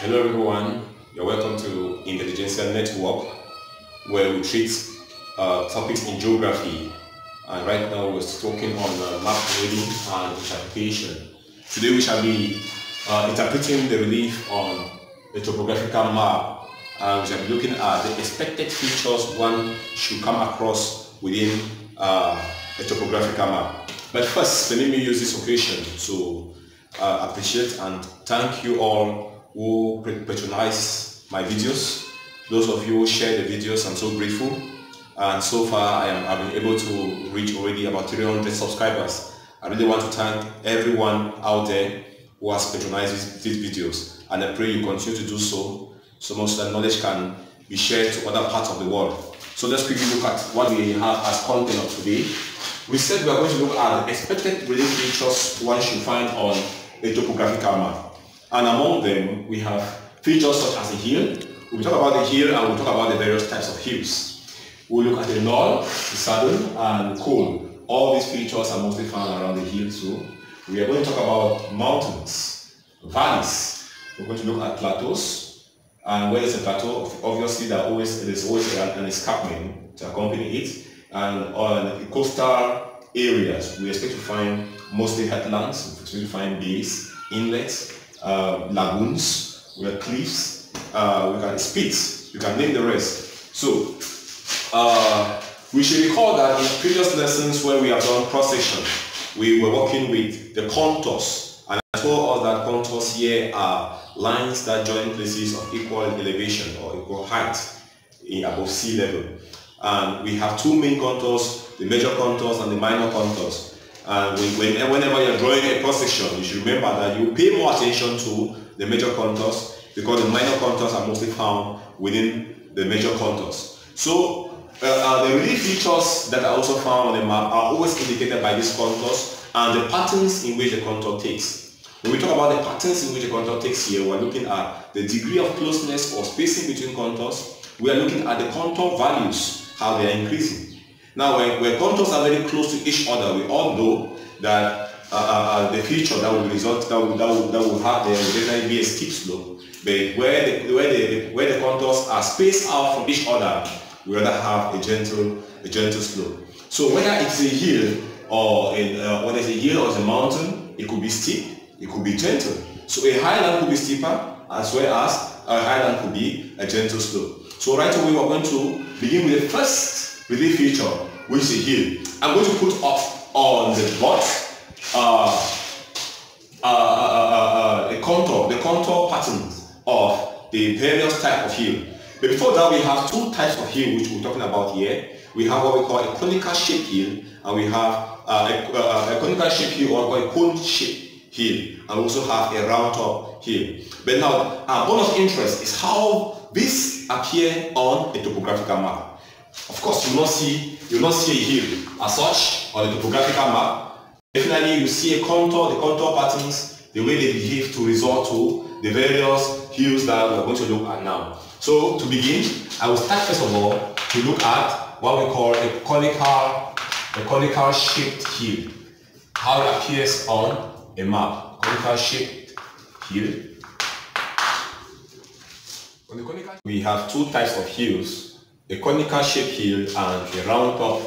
Hello everyone, you're welcome to Intelligentsia Network where we treat uh, topics in geography and right now we're talking on uh, map reading and interpretation. Today we shall be uh, interpreting the relief on the topographical map and we shall be looking at the expected features one should come across within uh, a topographical map. But first, let me use this occasion to uh, appreciate and thank you all who patronize my videos. Those of you who share the videos, I'm so grateful. And so far, I am, I've been able to reach already about 300 subscribers. I really want to thank everyone out there who has patronized these, these videos. And I pray you continue to do so, so much that knowledge can be shared to other parts of the world. So let's quickly look at what we have as content of today. We said we are going to look at expected relief features one should find on a topographical map. And among them, we have features such as a hill. We'll talk about the hill and we'll talk about the various types of hills. We'll look at the knoll, the saddle, and the col. All these features are mostly found around the hill too. We are going to talk about mountains, valleys. We're going to look at plateaus. And where there's a plateau, obviously there always, there's always an, escarpment to accompany it. And on the coastal areas, we expect to find mostly headlands, we expect to find bays, inlets, uh, lagoons, we have cliffs, uh, we can spits, you can name the rest. So, uh, we should recall that in previous lessons where we have done cross-section, we were working with the contours. And I told us that contours here are lines that join places of equal elevation or equal height above sea level. And we have two main contours, the major contours and the minor contours. When, whenever you're drawing a cross section, you should remember that you pay more attention to the major contours because the minor contours are mostly found within the major contours. So uh, uh, the relief features that are also found on the map are always indicated by these contours and the patterns in which the contour takes. When we talk about the patterns in which the contour takes here, we're looking at the degree of closeness or spacing between contours. We are looking at the contour values, how they are increasing. Now, when, when contours are very close to each other, we all know that uh, uh, uh, the feature that will result that will, that will, that will have there will definitely be a steep slope. But where the, where the where the contours are spaced out from each other, we rather have a gentle a gentle slope. So whether it's a hill or in, uh, whether it's a hill or a mountain, it could be steep, it could be gentle. So a highland could be steeper as well as a highland could be a gentle slope. So right away we're going to begin with the first relief feature, which is here. I'm going to put up on the board uh, uh, uh, a contour, the contour patterns of the various type of hill. But before that, we have two types of hill which we're talking about here. We have what we call a conical shape hill, and we have a, a, conical shape hill or a cone shape hill, and we also have a round top hill. But now, our bonus interest is how this appear on a topographical map. Of course, you will not see you will not see a hill as such on the topographical map. Definitely, you see a contour, the contour patterns, the way they behave to resort to the various hills that we're going to look at now. So, to begin, I will start first of all to look at what we call a conical, a conical shaped hill. How it appears on a map. Conical shaped hill. We have two types of hills a conical shape hill and a round top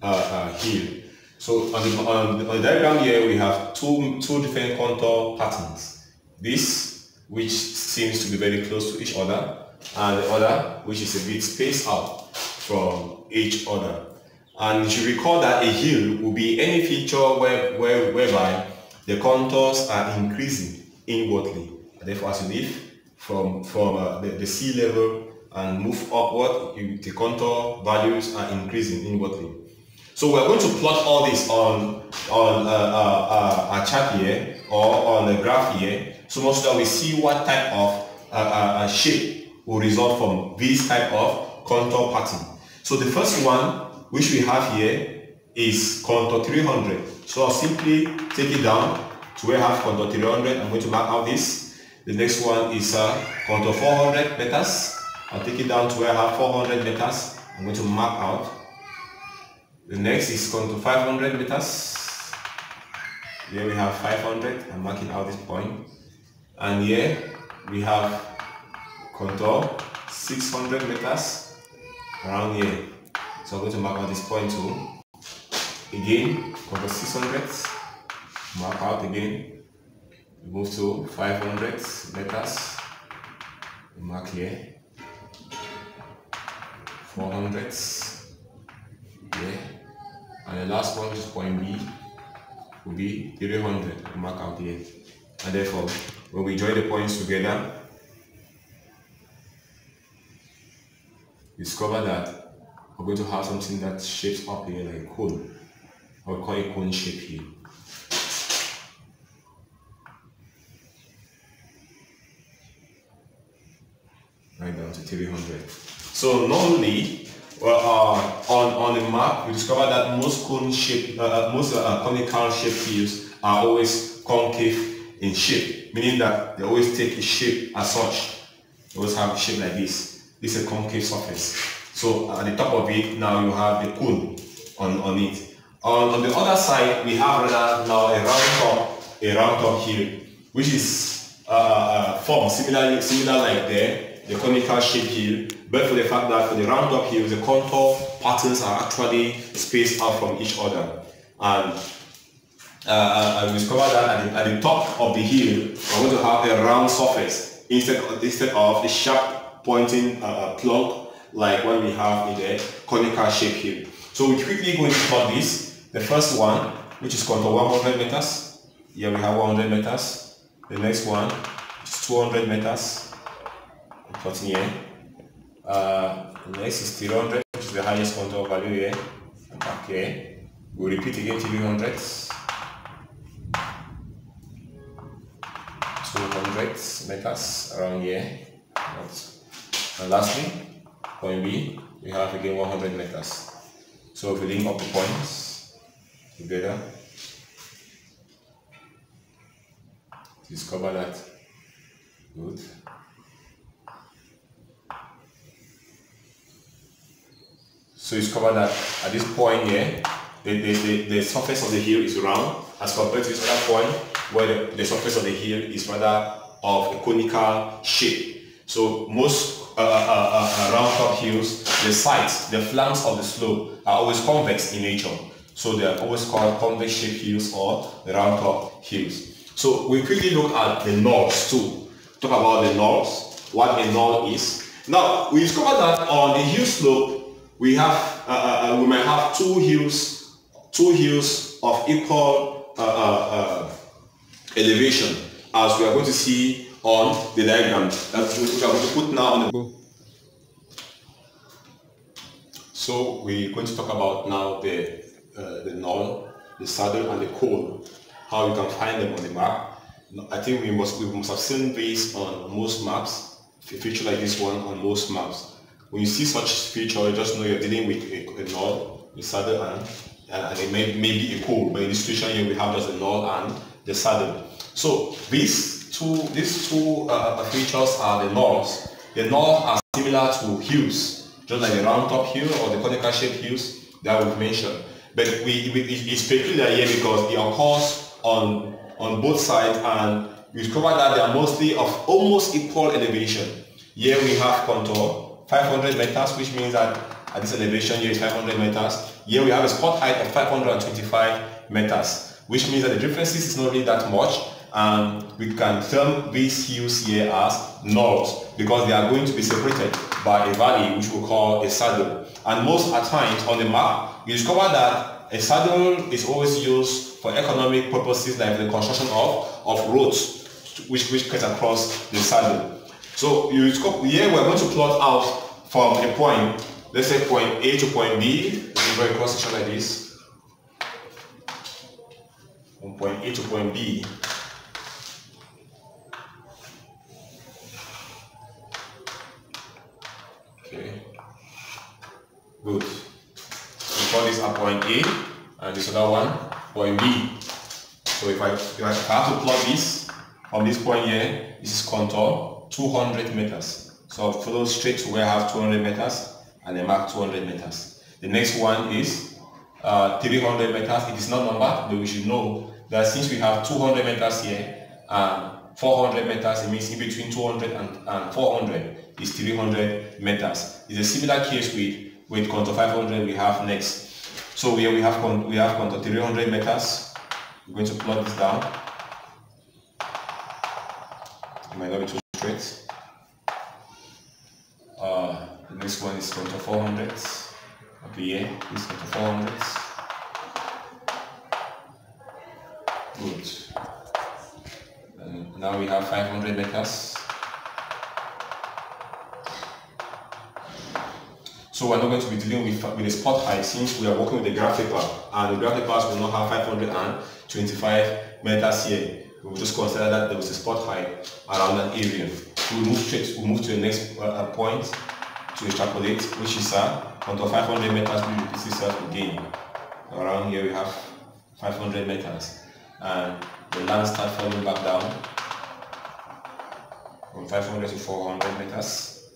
uh, uh, hill. So on the, on, the, on the diagram here, we have two, two different contour patterns. This, which seems to be very close to each other, and the other, which is a bit spaced out from each other. And you should recall that a hill will be any feature where, where, whereby the contours are increasing inwardly. Therefore, as you live from, from uh, the, the sea level and move upward, the contour values are increasing inwardly. So we're going to plot all this on, on uh, uh, uh, a chart here or on the graph here so that we see what type of uh, uh, uh, shape will result from this type of contour pattern. So the first one which we have here is contour 300. So I'll simply take it down to where I have contour 300. I'm going to mark out this. The next one is contour 400 meters. I'll take it down to where I have 400 meters. I'm going to mark out. The next is going to 500 meters. Here we have 500. I'm marking out this point. And here we have contour 600 meters around here. So I'm going to mark out this point too. Again, contour 600, mark out again. move to 500 meters, mark here. 400, yeah. And the last one, is point B, will be 300, mark out here. And therefore, when we join the points together, discover that we're going to have something that shapes up here like a cone. I would call it cone shape here. Right down to 300. So normally, uh, on, on the map, we discover that most cone shape, uh, uh most uh, conical shape fields are always concave in shape, meaning that they always take a shape as such. They always have a shape like this. This is a concave surface. So at the top of it, now you have the cone on, on it. On, on the other side, we have now a round top, a round top here, which is uh, uh, formed similar, similar like there, the conical shape here, but for the fact that for the round top here, the contour patterns are actually spaced out from each other. And uh, I discovered that at the, at the, top of the hill, we're going to have a round surface instead of, instead of a sharp pointing uh, uh like what we have in the conical shape here. So we quickly going to plot this. The first one, which is contour 100 meters. Here we have 100 meters. The next one is 200 meters. Here. Uh, next is 300, which is the highest contour value here. Okay. We repeat again 300. 200 meters around here. And lastly, point B, we have again 100 meters. So if we link up the points together, discover that. Good. So discover that at this point here, the, the, the, the surface of the hill is round as compared to this other point where the, the surface of the hill is rather of a conical shape. So most uh, uh, uh, uh, round top hills, the sides, the flanks of the slope are always convex in nature. So they are always called convex shaped hills or round top hills. So we quickly look at the knolls too. Talk about the knolls, what a knoll is. Now we discovered that on the hill slope we have uh, uh, we might have two hills, two hills of equal elevation as we are going to see on the diagram that we are going to put now on the. So we're going to talk about now the uh, the knoll, the saddle, and the col. How you can find them on the map. I think we must we must have seen this on most maps. A feature like this one on most maps. When you see such feature, just know you're dealing with a, a knoll, the saddle, and and it may, may be a col. But in this situation here, we have just a knoll and the saddle. So these two, these two uh, uh, features are the knolls. The knolls are similar to hills, just like the round top hill or the conical shaped hills that we've mentioned. But we, we, it's peculiar here because it occurs on, on both sides and we discover that they are mostly of almost equal elevation. Here we have contour, 500 meters, which means that at this elevation here is 500 meters. Here we have a spot height of 525 meters, which means that the differences is not really that much and we can term these hills here as knolls because they are going to be separated by a valley which we call a saddle. And most at times on the map, you discover that a saddle is always used for economic purposes like the construction of, of roads which, which cut across the saddle. So you here we're going to plot out from a point, let's say point A to point B, very cross section like this. From point A to point B, Okay, Good. We call this a point A and this other one point B. So if I, if I have to plot this from this point here, this is contour 200 meters. So I'll follow straight to where I have 200 meters and I mark 200 meters. The next one is uh, 300 meters. It is not numbered, but we should know that since we have 200 meters here and 400 meters, it means in between 200 and, and 400 is 300 meters. It's a similar case with, with contour 500 we have next. So here we have, we have contour 300 meters. We're going to plot this down. It might not be too straight. Uh, the next one is contour 400. Okay, yeah, contour 400. Good. And now we have 500 meters. So we're not going to be dealing with, with spot height since we are working with the graph paper and the graph papers will not have 525 meters here. We'll just consider that there was a spot high around that area. We'll move straight, we'll move to the next uh, point to extrapolate, which is uh, until 500 meters, we repeat itself again. Around here we have 500 meters and the land start falling back down from 500 to 400 meters,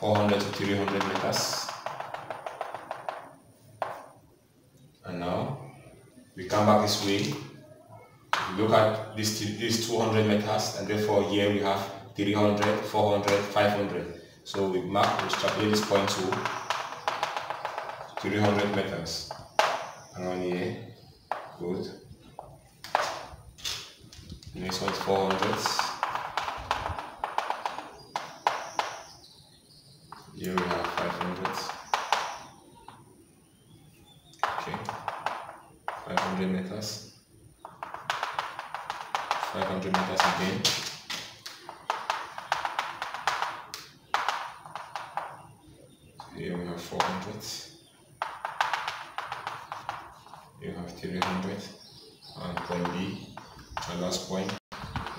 400 to 300 meters. And now we come back this way. Look at this, this 200 meters and therefore here we have 300, 400, 500. So we mark, we extrapolate this point to 300 meters around here. Good. Next one is 400. Here we have 500. Okay. 500 meters. 500 meters again. Here we have 400. You have 300 and point B last point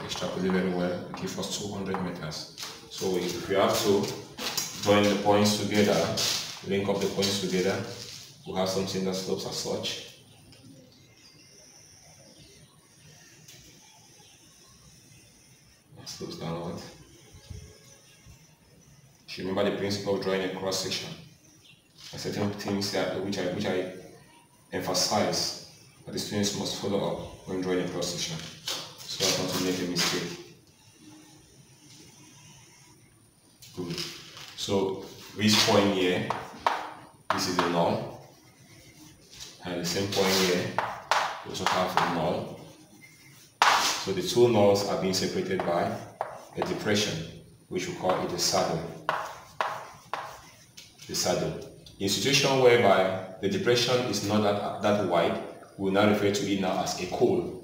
extrapolate very well give us 200 meters so if we have to join the points together link up the points together we have something that slopes as such remember the principle of drawing a cross section certain things that which I which I emphasize that the students must follow up when drawing a cross section so I don't make a mistake. Good. So this point here, this is a knoll, and the same point here, we also have a knoll. So the two knolls are being separated by a depression, which we call it a saddle. The saddle. In situation whereby the depression is not that, that wide, we will now refer to it now as a col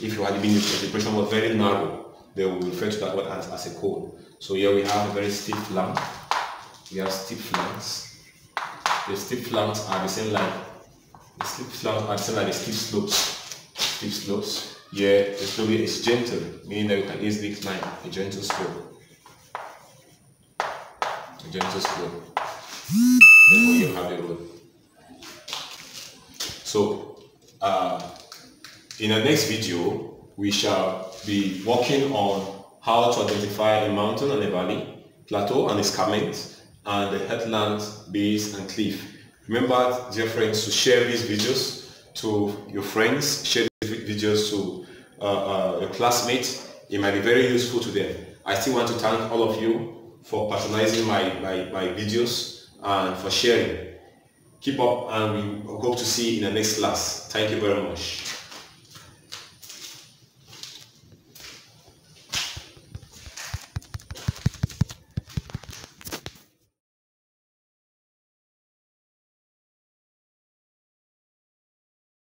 if you had been the depression was very narrow, they will refer to that word as, as a col. So here we have a very steep flank. We have steep flanks. The steep flanks are the same like the steep flanks are the same like the steep slopes. Steep slopes. Here the slope is gentle, meaning that you can easily climb a gentle slope. A gentle slope. You have. So uh, in the next video, we shall be working on how to identify a mountain and a valley, plateau and escarpment, and the headland, base and cliff. Remember, dear friends, to share these videos to your friends, share these videos to uh, uh, your classmates. It might be very useful to them. I still want to thank all of you for patronizing my, my, my videos and for sharing. Keep up and we hope to see you in the next class. Thank you very much.